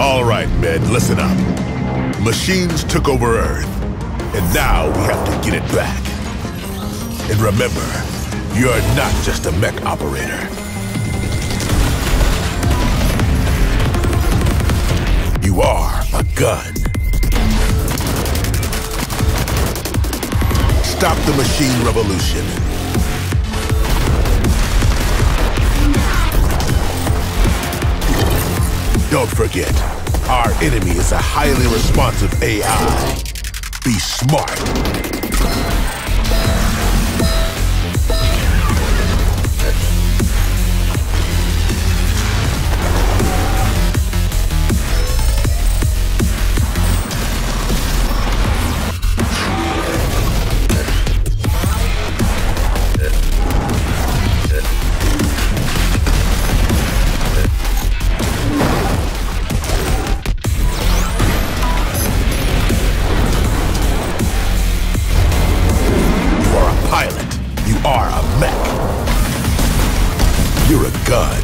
All right, men, listen up. Machines took over Earth, and now we have to get it back. And remember, you're not just a mech operator. You are a gun. Stop the machine revolution. Don't forget, our enemy is a highly responsive AI. Be smart. Are a mech. You're a gun.